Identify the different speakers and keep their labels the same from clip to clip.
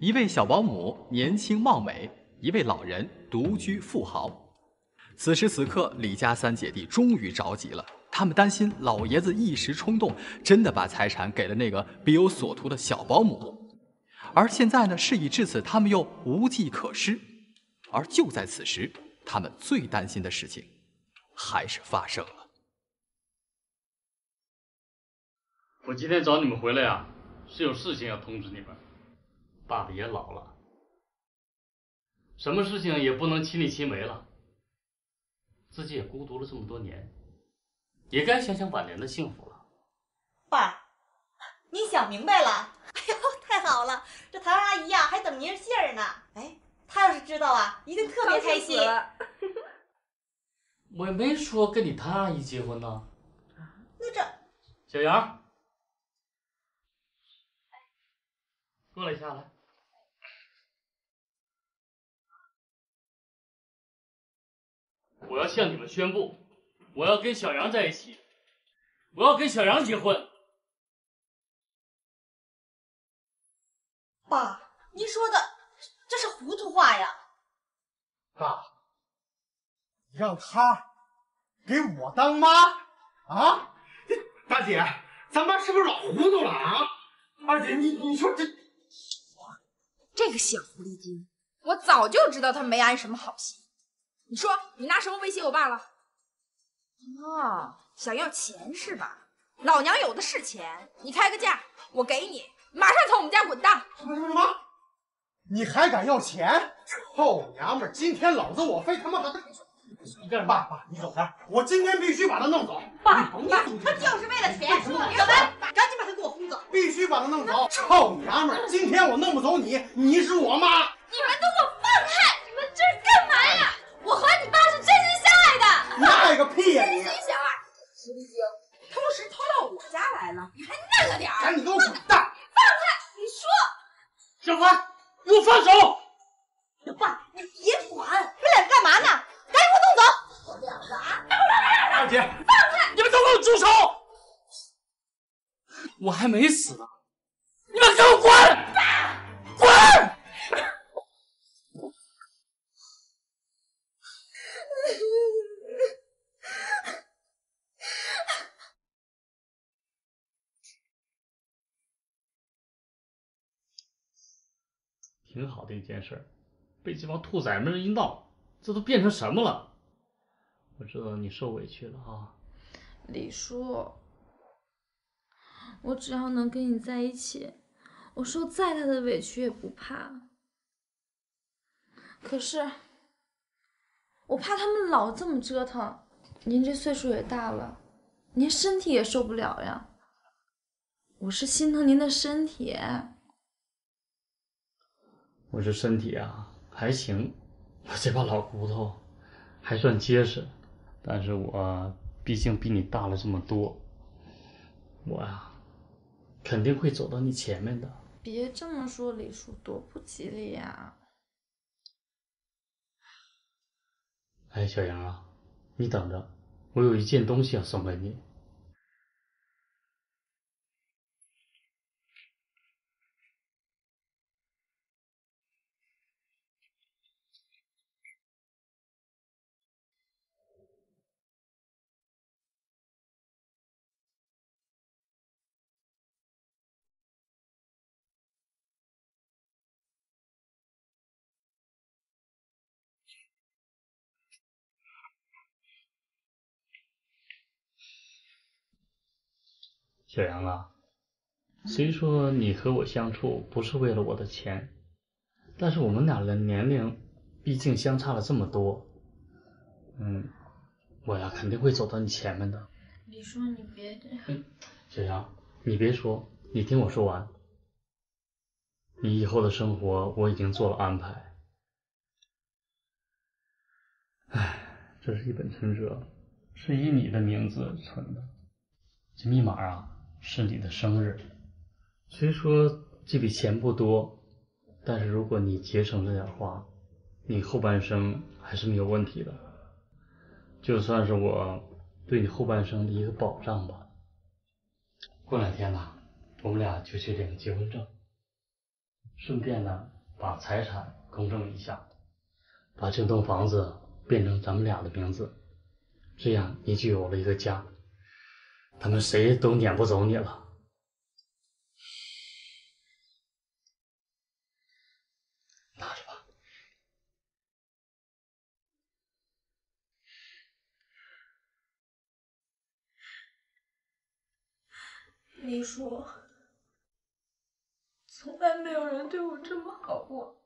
Speaker 1: 一位小保姆年轻貌美，一位老人独居富豪。此时此刻，李家三姐弟终于着急了，他们担心老爷子一时冲动，真的把财产给了那个别有所图的小保姆。而现在呢，事已至此，他们又无计可施。而就在此时，他们最担心的事情，还是发生了。
Speaker 2: 我今天找你们回来啊，是有事情要通知你们。爸爸也老了，什么事情也不能亲力亲为了，自己也孤独了这么多年，也该想想晚年的幸福了。
Speaker 3: 爸，你想明白了？哎呦，太好了！这唐阿姨呀，还等您信儿呢。哎，她要是知道啊，一定特别开心。
Speaker 2: 我也没说跟你唐阿姨结婚呢。
Speaker 3: 那这
Speaker 2: 小杨。过来一下来，我要向你们宣布，我要跟小杨在一起，我要跟小杨结婚。
Speaker 3: 爸，您说的这是糊涂话呀！
Speaker 4: 爸，你让他给我当妈啊？大姐，咱妈是不是老糊涂了啊？二姐，你你说这。
Speaker 5: 这个小狐狸精，我早就知道她没安什么好心。你说你拿什么威胁我爸了？哦，想要钱是吧？老娘有的是钱，你开个价，我给你，马上从我们家滚蛋！
Speaker 4: 什么什么什么？你还敢要钱？臭娘们，今天老子我非他妈把他……
Speaker 2: 你干什么？
Speaker 4: 爸爸，你走开！我今天必须把他弄走。
Speaker 3: 爸，爸，他就是为了钱。走开，赶紧把他给我轰走！
Speaker 4: 必须把他弄走！臭娘们，今天我弄不走你，你是我妈！
Speaker 5: 你们都给我
Speaker 4: 个屁呀！你
Speaker 5: 真心相爱，狐狸精，偷食偷到我家来了，你还嫩了点儿！
Speaker 4: 赶紧给我滚蛋！
Speaker 5: 放开！你说，
Speaker 2: 小凡，给我放手！
Speaker 3: 爸，你别管，你们俩干嘛呢？赶紧给我弄走！
Speaker 5: 我两个啊！
Speaker 4: 二姐，
Speaker 5: 放开！
Speaker 2: 你们都给我住手！我还没死呢，你们给我滚！滚！挺好的一件事，被这帮兔崽们一闹，这都变成什么了？我知道你受委屈了啊，
Speaker 6: 李叔，我只要能跟你在一起，我受再大的委屈也不怕。可是，我怕他们老这么折腾，您这岁数也大了，您身体也受不了呀。我是心疼您的身体。
Speaker 2: 我这身体啊还行，我这把老骨头还算结实，但是我毕竟比你大了这么多，我呀肯定会走到你前面的。
Speaker 6: 别这么说，李叔，多不吉利呀！
Speaker 2: 哎，小杨啊，你等着，我有一件东西要送给你。小杨啊，虽说你和我相处不是为了我的钱，但是我们俩的年龄毕竟相差了这么多，嗯，我呀肯定会走到你前面的。
Speaker 6: 李叔，你别这样。
Speaker 2: 小杨，你别说，你听我说完。你以后的生活我已经做了安排。唉，这是一本存折，是以你的名字存的，这密码啊。是你的生日，虽说这笔钱不多，但是如果你节省着点花，你后半生还是没有问题的，就算是我对你后半生的一个保障吧。过两天呢，我们俩就去领结婚证，顺便呢把财产公证一下，把这栋房子变成咱们俩的名字，这样你就有了一个家，他们谁都撵不走你了。拿着吧。
Speaker 6: 李叔，从来没有人对我这么好过，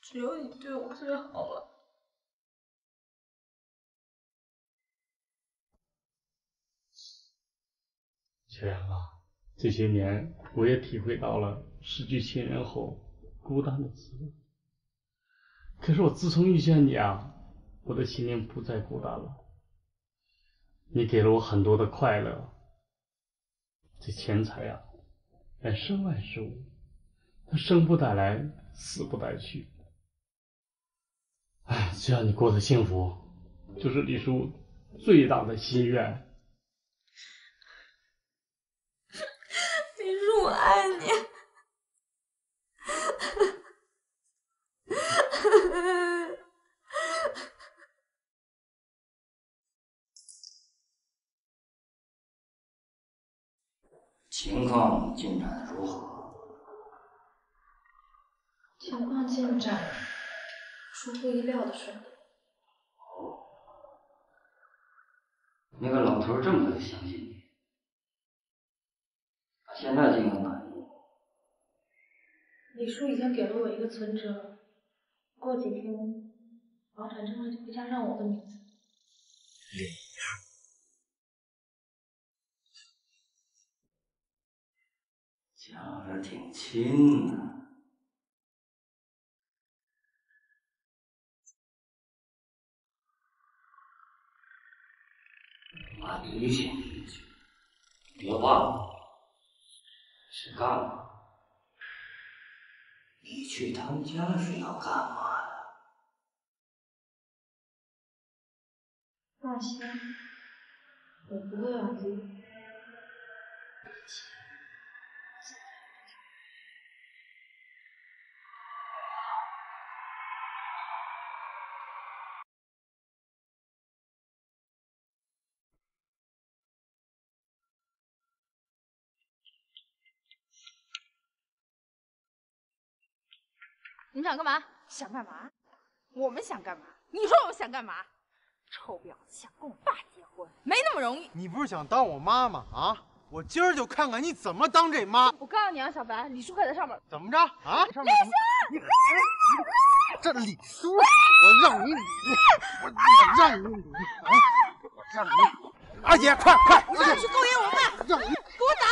Speaker 6: 只有你对我最好了。
Speaker 2: 小杨啊，这些年我也体会到了失去亲人后孤单的滋味。可是我自从遇见你啊，我的心灵不再孤单了。你给了我很多的快乐，这钱财呀，乃身外之物，它生不带来，死不带去。哎，只要你过得幸福，就是李叔最大的心愿。
Speaker 6: 李叔，我爱你。
Speaker 2: 情况进展如何？
Speaker 6: 情况进展出乎意料的顺利。
Speaker 2: 哦，那个老头这么的相信你，他现在进了哪里？
Speaker 6: 李叔已经给了我一个存折，过几天房产证上就会加上我的名字。
Speaker 2: 李阳。讲的挺亲呢，我提醒你一句，别忘了干嘛？你去他们家是要干嘛的？
Speaker 6: 放心，我不会忘记。
Speaker 5: 你们想干嘛？想干嘛？我们想干嘛？你说我们想干嘛？臭婊子想跟我爸结婚，没那么容易。
Speaker 4: 你不是想当我妈吗？啊！我今儿就看看你怎么当这妈。
Speaker 5: 我告诉你啊，小白，李叔可在上面。
Speaker 4: 怎么着？啊？
Speaker 5: 李叔，
Speaker 4: 你这李叔，我让你理，我我让你理，我让你。二姐，快快！
Speaker 3: 你让去勾引我爸，
Speaker 4: 让你
Speaker 3: 给我打，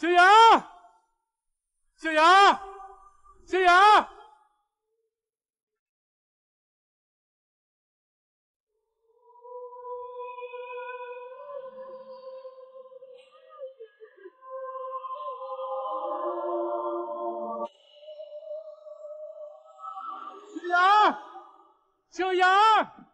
Speaker 7: 小杨，小杨，小杨。小杨，小杨。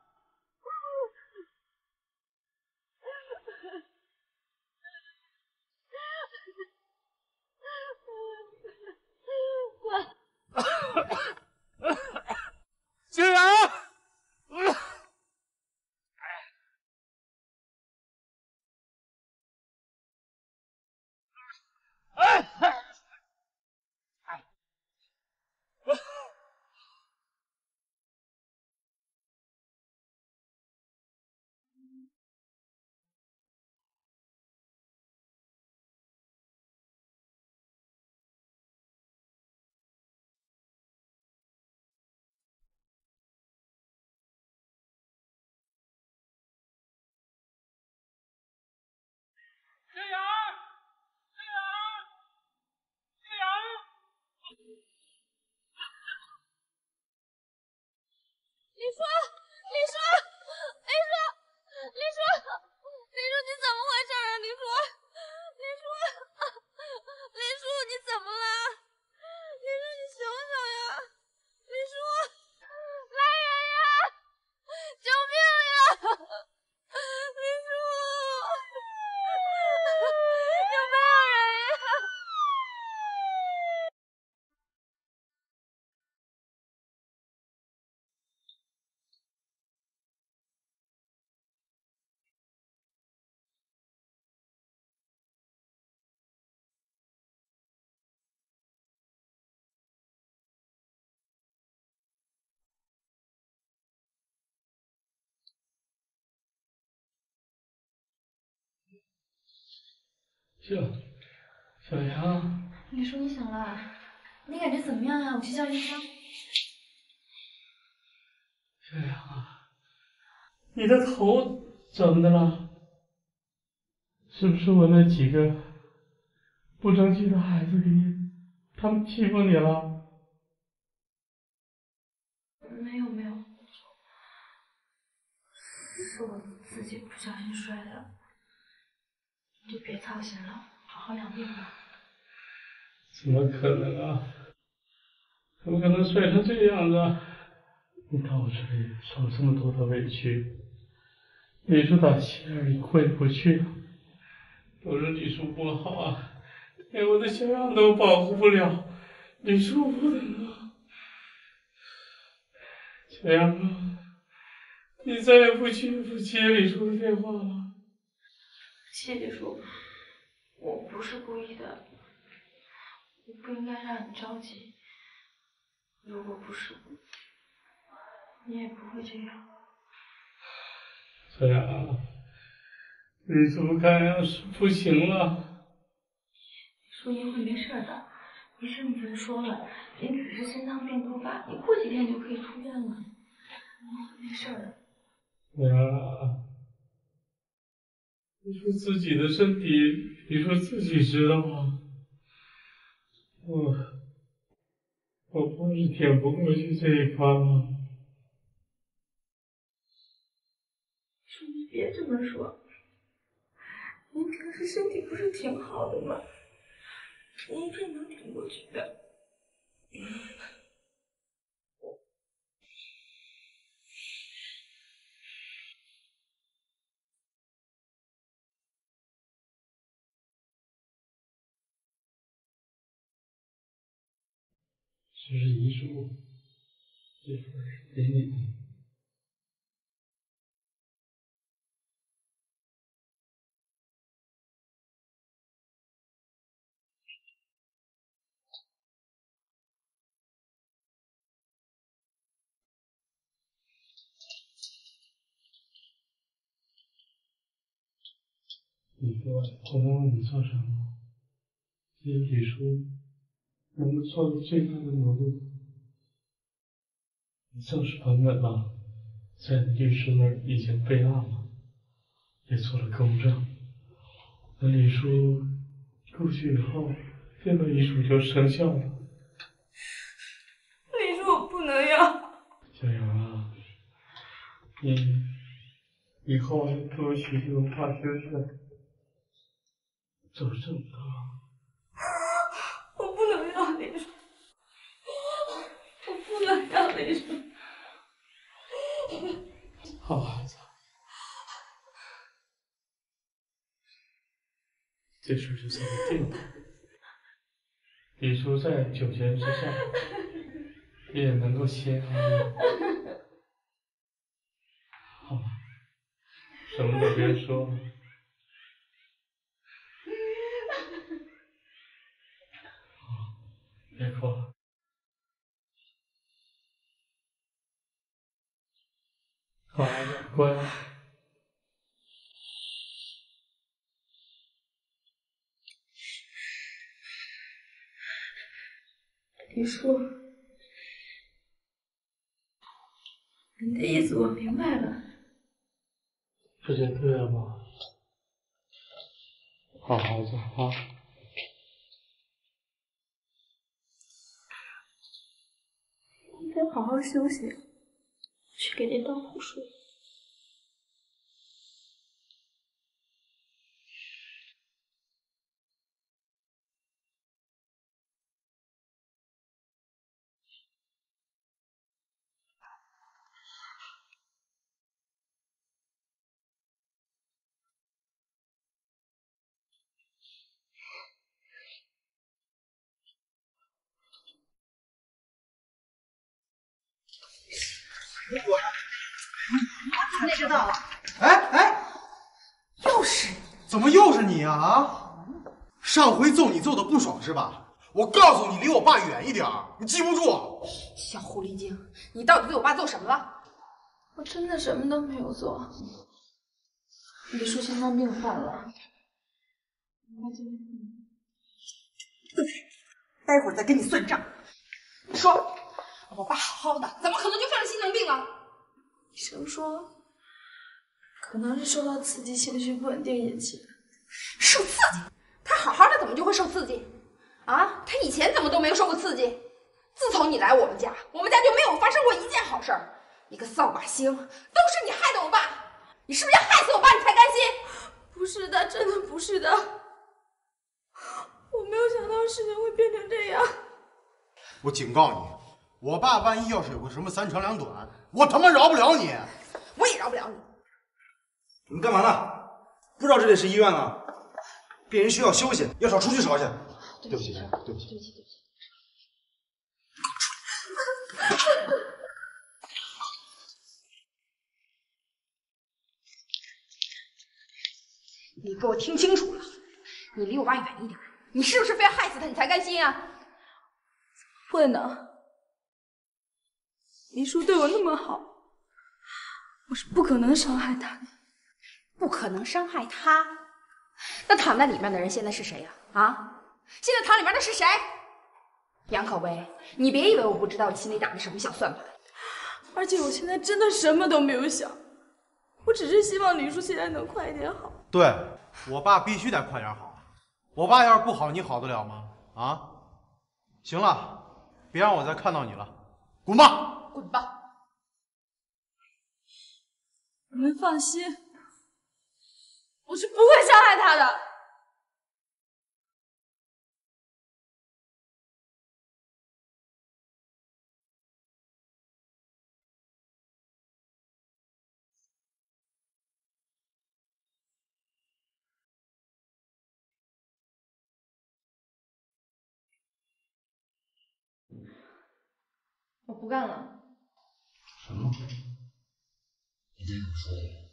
Speaker 7: 小
Speaker 2: 小杨，
Speaker 6: 你说你醒了，你感觉怎么样啊？我去叫医生。
Speaker 2: 小杨啊，你的头怎么的了？是不是我那几个不争气的孩子给你，他们欺负你了？
Speaker 6: 没有没有，是我自己不小心摔的，你就别操心了，好好养病吧。
Speaker 2: 怎么可能啊？怎么可能摔成这样子？你到我这里受了这么多的委屈，李叔打心里过意不去，都是李叔不好啊，连我的小杨都保护不了，李叔不能啊！小杨啊，你再也不去不接李叔的电话了。
Speaker 6: 谢李叔，我不是故意的，我不应该让你着急。如果不是我，你也不会这样。
Speaker 2: 小杨，李叔看要是不行了。
Speaker 6: 叔，您会没事的，医生已经说了，您只是心脏病突发，你过几天就可以出院了，没事的。
Speaker 2: 你说自己的身体，你说自己知道吗？我，我怕是挺不过去这一关了。
Speaker 6: 你别这么说，您平时身体不是挺好的吗？您一定能挺过去的。
Speaker 2: 这是遗书，这份儿给你的。你说我能为你做什么？这些李叔能够做的最大的努力，你正是版本了，在律师那儿已经备案了，也做了公证。那李叔过去以后，这个遗嘱就生效了。
Speaker 6: 李叔，我不能要。
Speaker 2: 小杨啊，你以后要多学习文化知识，走正道。
Speaker 6: 我不能要李叔，我不能要李叔。
Speaker 2: 好孩子，这事儿就这么定了。李叔在九泉之下，也能够心安。好吧，什么都别说了。好，别哭了。好孩子，乖。
Speaker 6: 李叔，你的意思我明白了。
Speaker 2: 不就对了吗？好孩子啊！
Speaker 6: 你得好好休息，去给你倒壶水
Speaker 3: 知道了，
Speaker 4: 哎哎，
Speaker 3: 又是你！
Speaker 4: 怎么又是你呀？啊，上回揍你揍的不爽是吧？我告诉你，离我爸远一点儿，你记不住。
Speaker 5: 小狐狸精，你到底对我爸做什么了？
Speaker 6: 我真的什么都没有做。你说心脏病犯了，
Speaker 3: 对，待会儿再跟你算账。
Speaker 5: 你说，我爸好好的，怎么可能就犯了心脏病啊？
Speaker 6: 医生说，可能是受到刺激，情绪不稳定引起的。
Speaker 5: 受刺激？他好好的怎么就会受刺激？啊，他以前怎么都没有受过刺激？自从你来我们家，我们家就没有发生过一件好事儿。你个扫把星，都是你害的我爸！你是不是要害死我爸，你才甘心？
Speaker 6: 不是的，真的不是的。我没有想到事情会变成这样。
Speaker 4: 我警告你，我爸万一要是有个什么三长两短，我他妈饶不了你！
Speaker 5: 我也饶不了你！
Speaker 8: 你们干嘛呢？不知道这里是医院啊？病人需要休息，要少出去吵去。
Speaker 4: 对不起，对不起，
Speaker 5: 对不起，对不起。你给我听清楚了，你离我爸远一点。你是不是非要害死他，你才甘心啊？
Speaker 6: 会呢。黎叔对我那么好，我是不可能伤害他的。
Speaker 5: 不可能伤害他？那躺在里面的人现在是谁呀？啊？现在躺里面的是谁？杨可薇，你别以为我不知道你心里打的什么小算盘。
Speaker 6: 而且我现在真的什么都没有想，我只是希望李叔现在能快一点好。
Speaker 4: 对我爸必须得快点好，我爸要是不好，你好得了吗？啊？行了，别让我再看到你了，滚吧！
Speaker 5: 滚吧！
Speaker 6: 你们放心，我是不会伤害他的。我不干了。
Speaker 2: 什么？你再给我说一遍。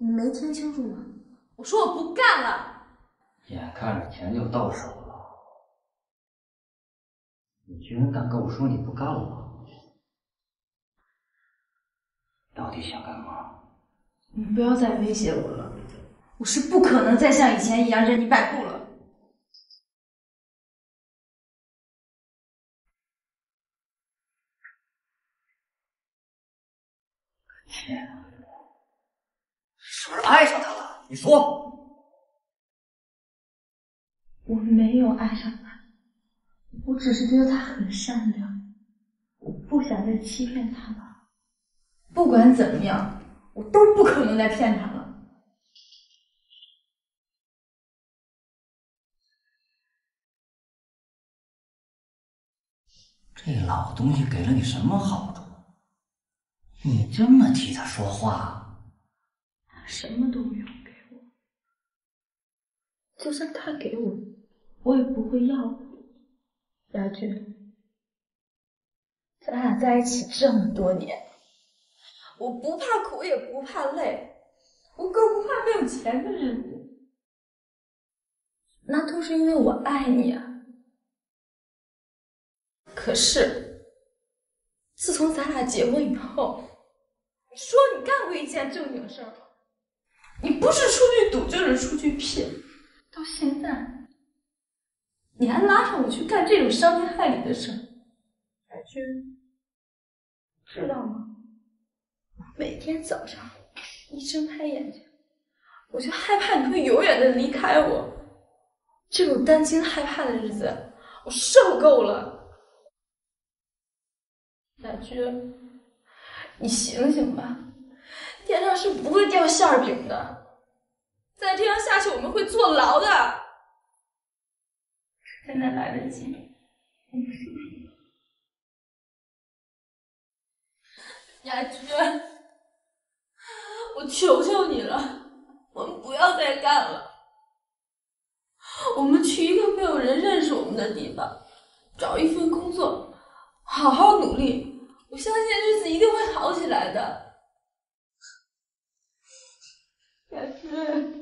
Speaker 6: 你没听清楚吗？我说我不干了。
Speaker 2: 眼看着钱就到手了，你居然敢跟我说你不干了？到底想干嘛？
Speaker 6: 你不要再威胁我了，我是不可能再像以前一样任你摆布了。
Speaker 2: 天，是不是爱上他了？你说。
Speaker 6: 我没有爱上他，我只是觉得他很善良，我不想再欺骗他了。不管怎么样，我都不可能再骗他了。
Speaker 2: 这老东西给了你什么好处？你这么替他说话，
Speaker 6: 什么都没有就算他给我，我也不会要。雅君，咱俩在一起这么多年，我不怕苦，也不怕累，我更不怕没有钱的日子。那都是因为我爱你啊。可是，自从咱俩结婚以后，你说你干过一件正经事儿吗？你不是出去赌，就是出去骗。到现在，你还拉上我去干这种伤天害理的事儿，海军，知道吗？每天早上一睁开眼睛，我就害怕你会永远的离开我。这种担惊害怕的日子，我受够了。雅君，你醒醒吧，天上是不会掉馅饼的，再这样下去我们会坐牢的。现在来得及。雅君，我求求你了，我们不要再干了，我们去一个没有人认识我们的地方，找一份工作，好好努力。我相信日子一定会好起来的，雅君。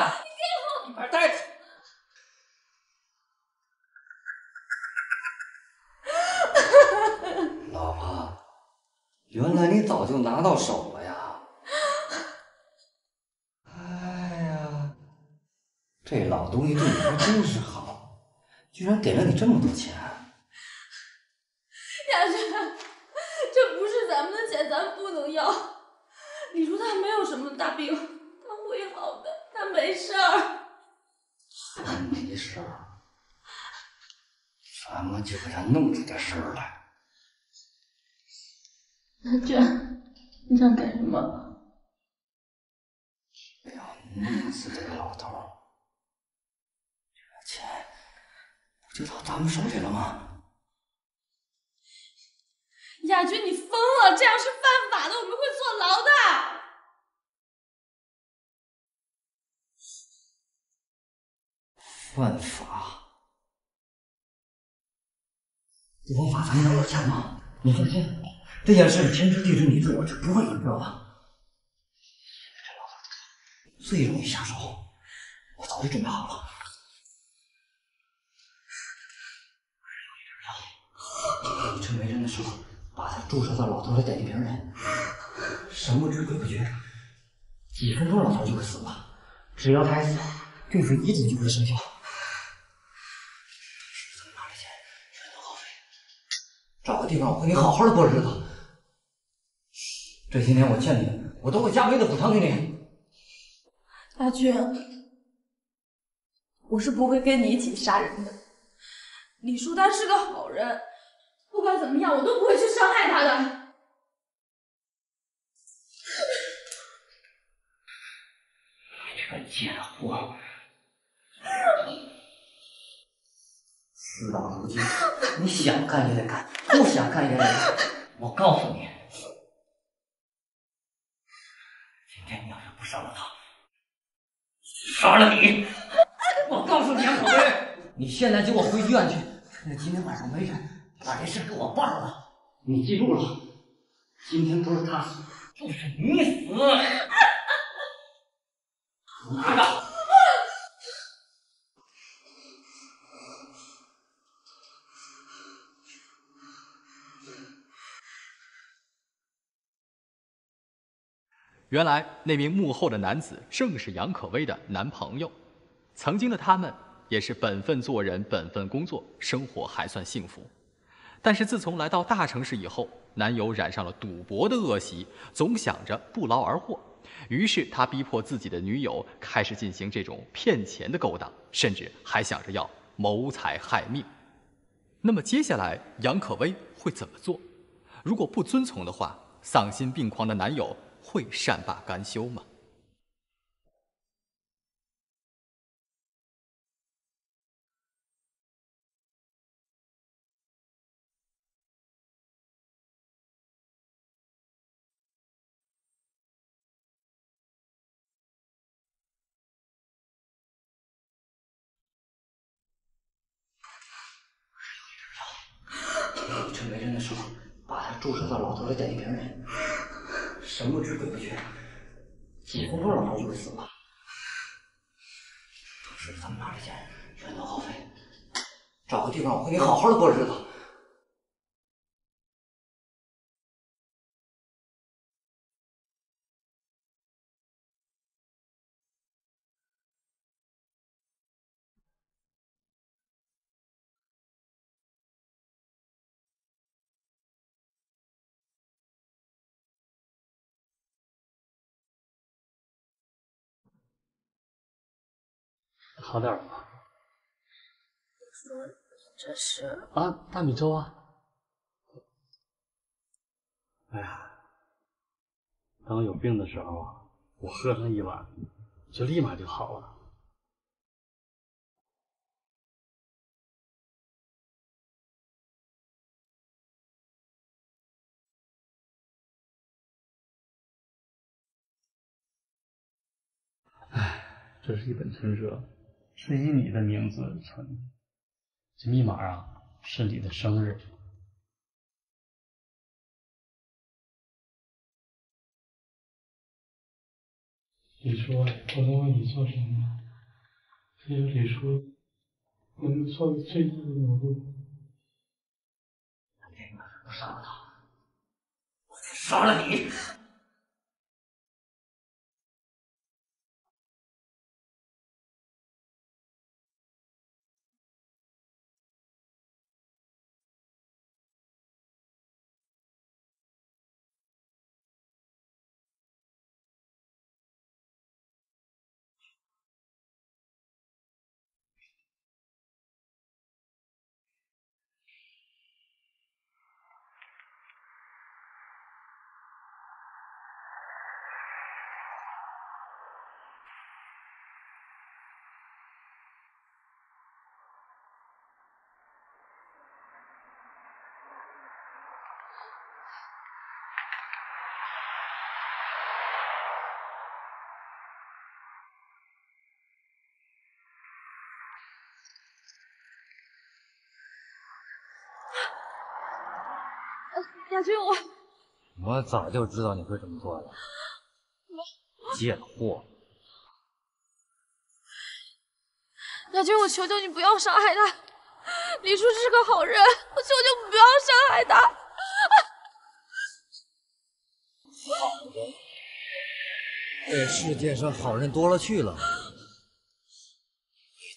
Speaker 9: 居然给了你这么多钱。
Speaker 6: 亚轩，这不是咱们的钱，咱不能要。你说他没有什么大病，他会好的，他没事儿。
Speaker 9: 没事儿，咱们就给他弄出点事儿来。
Speaker 6: 亚娟，你想干什么？
Speaker 9: 要弄死这个老头，这钱不就到咱们手里了吗？
Speaker 6: 亚军，你疯了！这样是犯法的，我们会坐牢的。
Speaker 9: 犯法？不犯法，咱们能有钱吗？你放心，这件事天知地知，你知我知，不会有人知道的。最容易下手，我早就准备好了。趁没人的时候。把他注射到老头的点滴瓶里，神不知鬼不觉，几分钟老头就会死了。只要他还死，这份遗嘱就会生效。找个地方，我和你好好的过日子。这些年我欠你的，我都会加倍的补偿给你。
Speaker 6: 大军，我是不会跟你一起杀人的。李淑丹是个好人。不管怎么样，我都不会去伤害他的。
Speaker 9: 这个贱货，事到如今，你想干也得干，不想干也得干。我告诉你，今天你要是不杀了他，杀了你！我告诉你，杨可薇，你现在就给我回医院去，趁着今天晚上没人。把这事给我办了，你记住了，今天不是他死，就是你死。拿着。
Speaker 1: 原来那名幕后的男子正是杨可薇的男朋友，曾经的他们也是本分做人、本分工作，生活还算幸福。但是自从来到大城市以后，男友染上了赌博的恶习，总想着不劳而获，于是他逼迫自己的女友开始进行这种骗钱的勾当，甚至还想着要谋财害命。那么接下来杨可薇会怎么做？如果不遵从的话，丧心病狂的男友会善罢甘休吗？
Speaker 9: 趁没人的时候，把他注射到老头的点滴瓶里，神不知鬼不觉，几分钟老头就会死了。到时咱们拿着钱全都耗费，找个地方我和你好好的过日子。
Speaker 2: 好点了吗？
Speaker 6: 说这是
Speaker 2: 啊，大米粥啊。哎呀，当有病的时候啊，我喝上一碗，就立马就好了。哎，这是一本存折。是以你的名字存，这密码啊是你的生日。李叔，我能为你做什么？只有李叔能做的最大的努力。
Speaker 9: 今天要是不杀了他，我得杀了你！
Speaker 6: 亚军，我
Speaker 9: 我早就知道你会这么做的，贱货！
Speaker 6: 亚军，我求求你不要伤害他，李叔是个好人，我求求不要伤害他。
Speaker 9: 好人，这世界上好人多了去了。你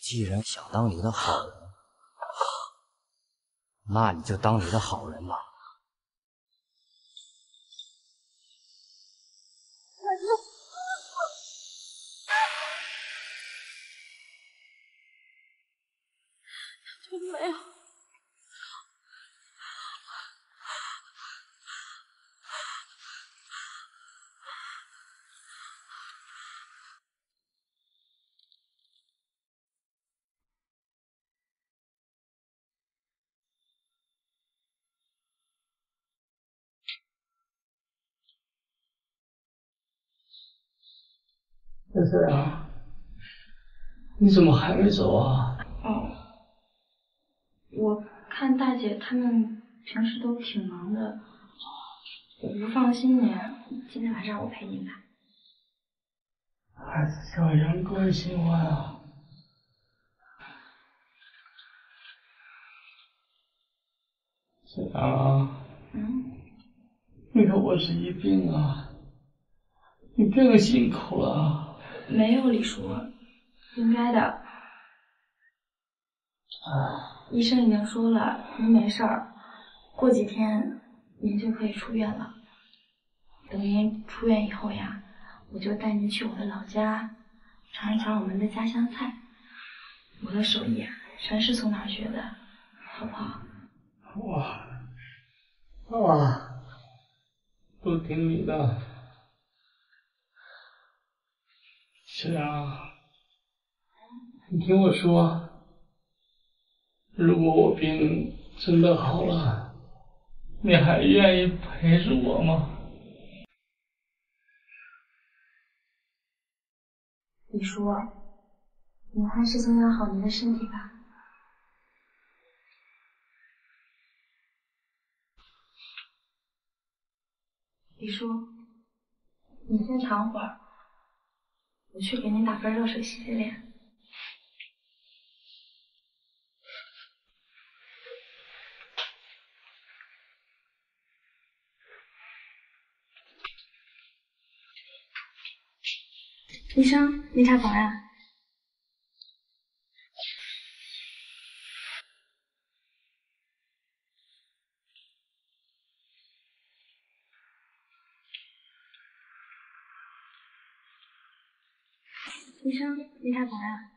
Speaker 9: 既然想当你的好人，那你就当你的好人吧。
Speaker 2: 小翠啊，你怎么还没走啊？
Speaker 6: 哦，我看大姐他们平时都挺忙的，我不放心你，今天晚上我陪你吧。
Speaker 2: 孩子小杨关心我啊！小杨，
Speaker 6: 嗯，
Speaker 2: 你看我是一病啊，你病的辛苦了。
Speaker 6: 没有李叔，应该的。
Speaker 2: 啊，
Speaker 6: 医生已经说了，您没事儿，过几天您就可以出院了。等您出院以后呀，我就带您去我的老家，尝一尝我们的家乡菜。我的手艺啊，全是从哪儿学的，好不好？
Speaker 2: 哇，哇，都听你的。小杨，你听我说，如果我病真的好了，你还愿意陪着我吗？
Speaker 6: 李叔，你还是先养好您的身体吧。李叔，你先躺会儿，我去给您打盆热水洗洗脸。医生，你查房呀？医生，你查房呀？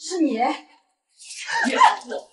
Speaker 5: 是你，
Speaker 9: 贱货！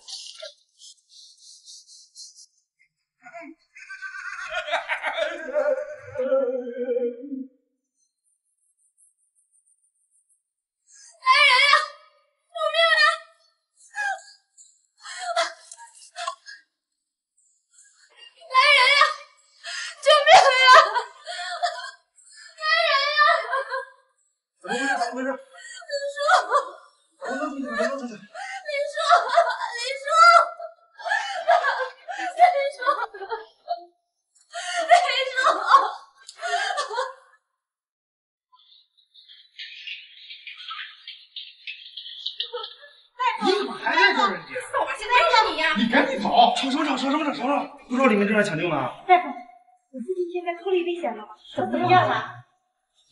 Speaker 4: 你赶紧走！
Speaker 8: 吵什么吵？吵什么吵？吵什么？不知道里面正在抢救呢。
Speaker 3: 大夫，我父亲现在脱离危险了吗？怎么样了？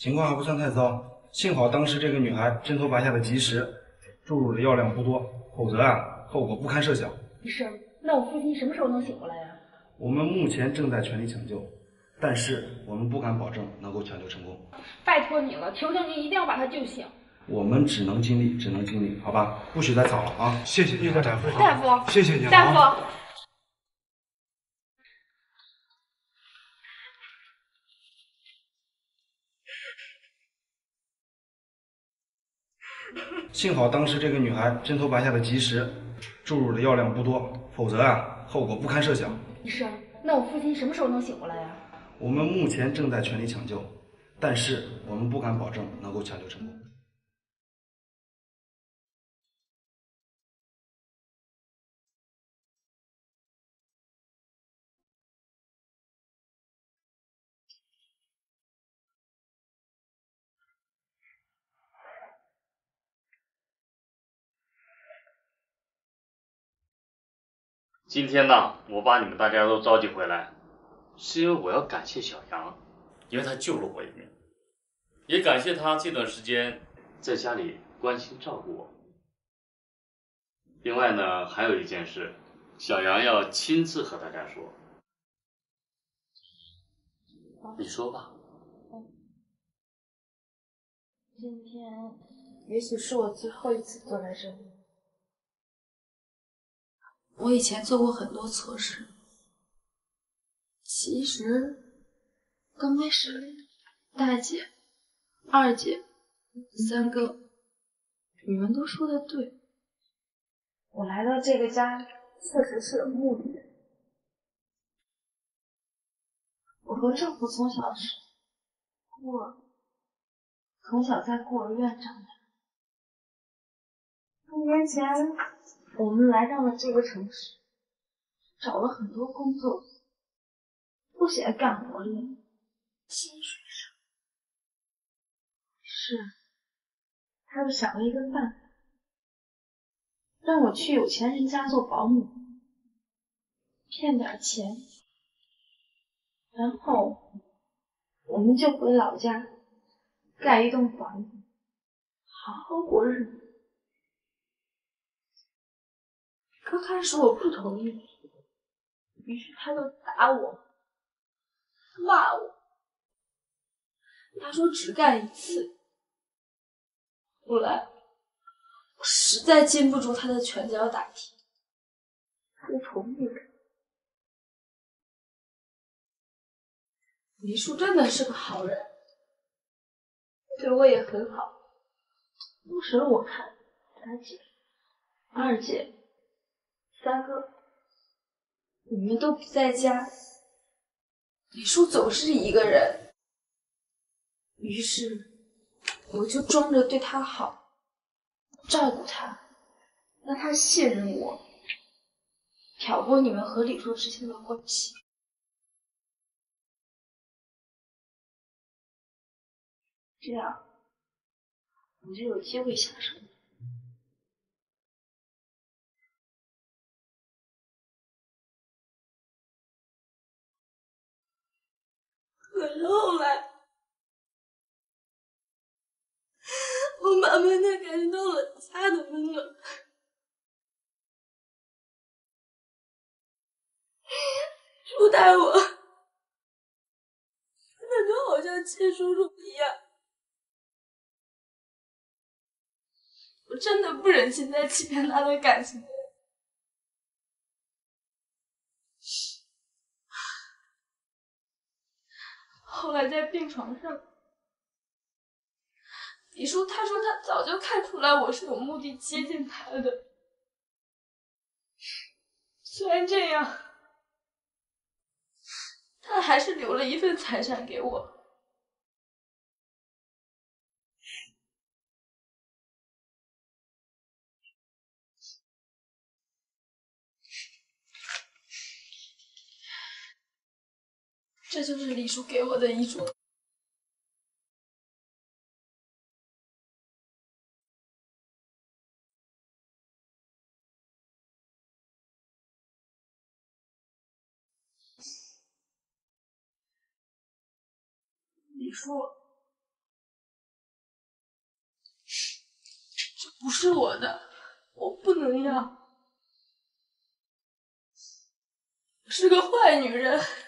Speaker 8: 情况还不算太糟，幸好当时这个女孩针头拔下的及时，注入的药量不多，否则啊，后果不堪设想。
Speaker 3: 医生，那我父亲什么时候能醒过来呀？
Speaker 8: 我们目前正在全力抢救，但是我们不敢保证能够抢救成功。
Speaker 5: 拜托你了，求求你一定要把他救醒。
Speaker 8: 我们只能尽力，只能尽力，好吧？不许再吵了啊！
Speaker 4: 谢谢你，大夫。
Speaker 5: 大夫，
Speaker 4: 谢谢你，
Speaker 5: 大夫。
Speaker 8: 幸好当时这个女孩针头拔下的及时，注入的药量不多，否则啊，后果不堪设想。
Speaker 3: 医生，那我父亲什么时候能醒过来呀？
Speaker 8: 我们目前正在全力抢救，但是我们不敢保证能够抢救成功。
Speaker 2: 今天呢，我把你们大家都召集回来，是因为我要感谢小杨，因为他救了我一命，也感谢他这段时间在家里关心照顾我。另外呢，还有一件事，小杨要亲自和大家说，你说吧。
Speaker 6: 今天也许是我最后一次坐在这里。我以前做过很多错事，其实刚开始，大姐、二姐、三哥，你们都说的对，我来到这个家确实是有目的。我和丈夫从小是孤儿，从小在孤儿院长大，一年前。我们来到了这个城市，找了很多工作，不嫌干活累，薪水少。是，他又想了一个办法，让我去有钱人家做保姆，骗点钱，然后我们就回老家盖一栋房子，好好过日子。刚开始我不同意，于是他就打我、骂我。他说只干一次。后来我实在经不住他的拳脚打踢，他就同意了。李叔真的是个好人，对我也很好。当时我看大姐、二姐。三哥，你们都不在家，李叔总是一个人，于是我就装着对他好，照顾他，让他信任我，挑拨你们和李叔之间的关系，这样我就有机会下手。可是后来，我慢慢的感觉到了家的温暖，叔待我，真的就好像亲叔叔一样。我真的不忍心再欺骗他的感情。后来在病床上，李叔他说他早就看出来我是有目的接近他的，虽然这样，他还是留了一份财产给我。这就是李叔给我的遗嘱李叔。这不是我的我不能要我是个坏女人。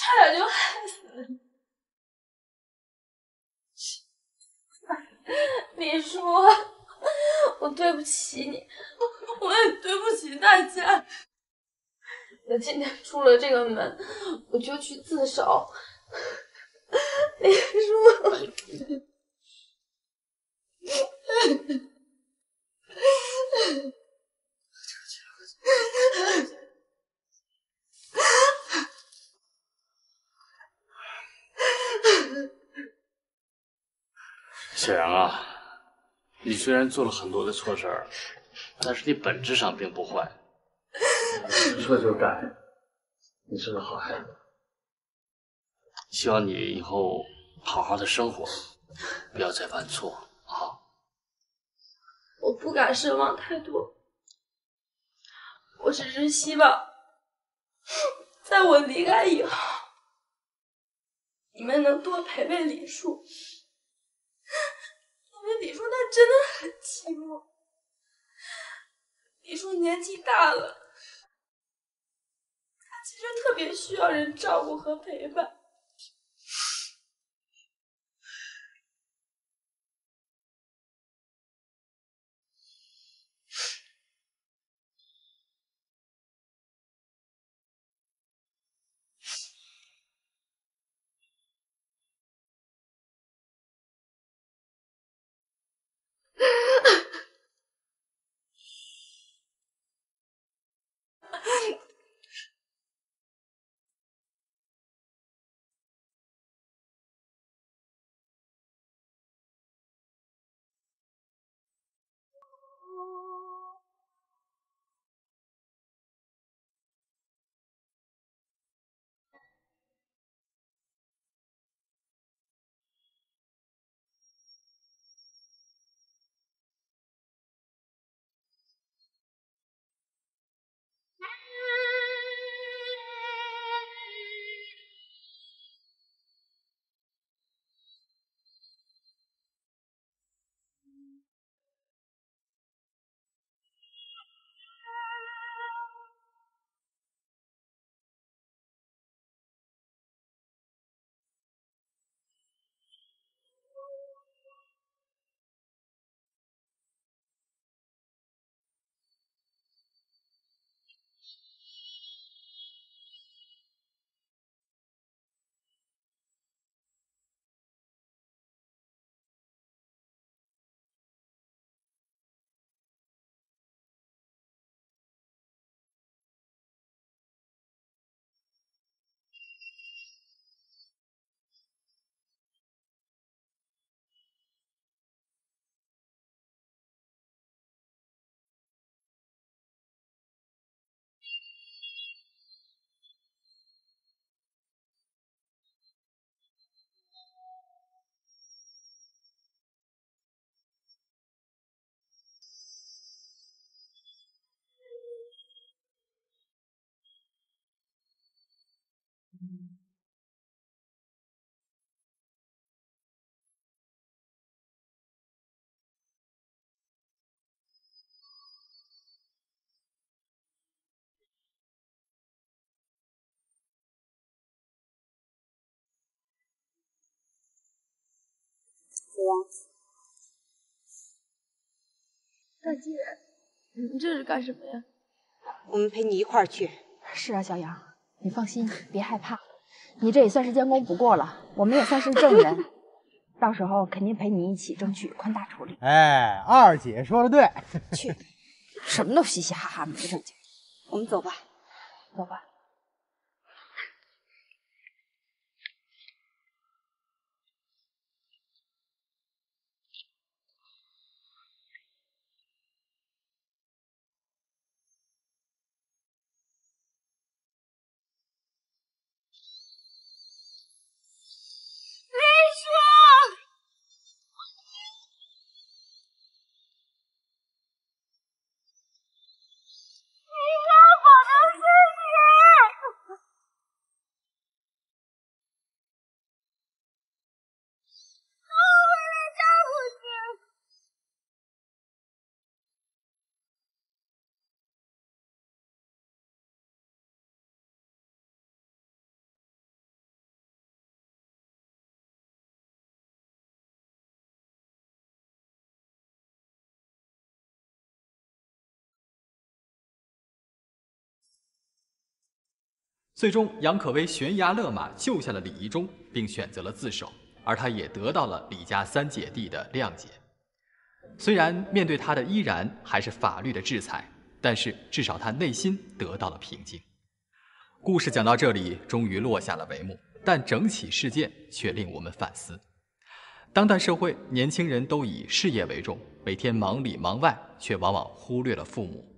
Speaker 6: 差点就害死你。李叔，我对不起你，我也对不起大家。那今天出了这个门，我就去自首。李叔，
Speaker 10: 小杨啊，你虽然做了很多的错事儿，但是你本质上并不坏。知错就改，你是个好孩子。希望你以后好好的生活，不要再犯错啊！
Speaker 6: 我不敢奢望太多，我只是希望，在我离开以后，你们能多陪陪李叔，因为李叔他真的很寂寞。李叔年纪大了。他其实特别需要人照顾和陪伴。
Speaker 11: 小
Speaker 6: 大姐，你这是干什么呀？
Speaker 11: 我们陪你一块儿去。
Speaker 5: 是啊，小杨，你放心，别害怕，你这也算是将功补过了，我们也算是证人，到时候肯定陪你一起争取宽大处理。
Speaker 4: 哎，二姐说的对。
Speaker 5: 去，什么都嘻嘻哈哈，没正经。
Speaker 11: 我们走吧，
Speaker 5: 走吧。
Speaker 1: 最终，杨可威悬崖勒马救下了李义忠，并选择了自首，而他也得到了李家三姐弟的谅解。虽然面对他的依然还是法律的制裁，但是至少他内心得到了平静。故事讲到这里，终于落下了帷幕，但整起事件却令我们反思：当代社会年轻人都以事业为重，每天忙里忙外，却往往忽略了父母。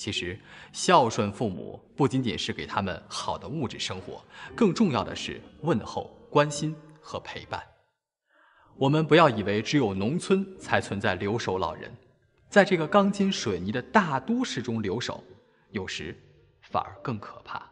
Speaker 1: 其实，孝顺父母不仅仅是给他们好的物质生活，更重要的是问候、关心和陪伴。我们不要以为只有农村才存在留守老人，在这个钢筋水泥的大都市中留守，有时反而更可怕。